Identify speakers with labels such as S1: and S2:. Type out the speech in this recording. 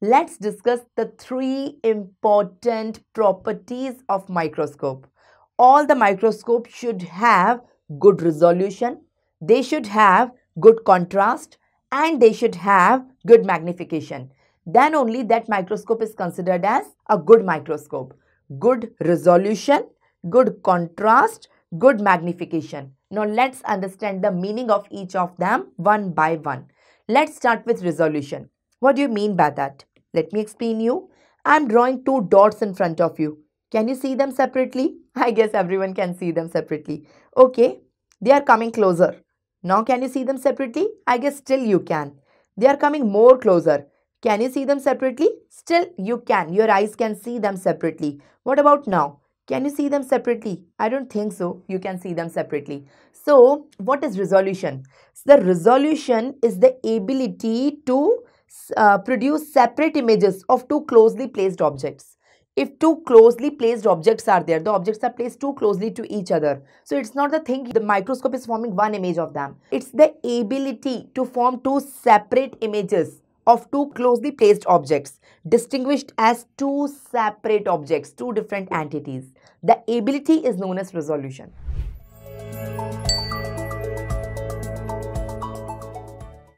S1: let's discuss the three important properties of microscope. All the microscope should have good resolution, they should have good contrast and they should have good magnification. Then only that microscope is considered as a good microscope. Good resolution, good contrast, good magnification. Now let's understand the meaning of each of them one by one. Let's start with resolution. What do you mean by that? Let me explain you. I'm drawing two dots in front of you. Can you see them separately? I guess everyone can see them separately. Okay, they are coming closer. Now can you see them separately? I guess still you can. They are coming more closer. Can you see them separately? Still you can. Your eyes can see them separately. What about now? Can you see them separately? I don't think so. You can see them separately. So, what is resolution? So The resolution is the ability to uh, produce separate images of two closely placed objects. If two closely placed objects are there, the objects are placed too closely to each other. So it's not the thing, the microscope is forming one image of them. It's the ability to form two separate images of two closely placed objects distinguished as two separate objects, two different entities. The ability is known as resolution.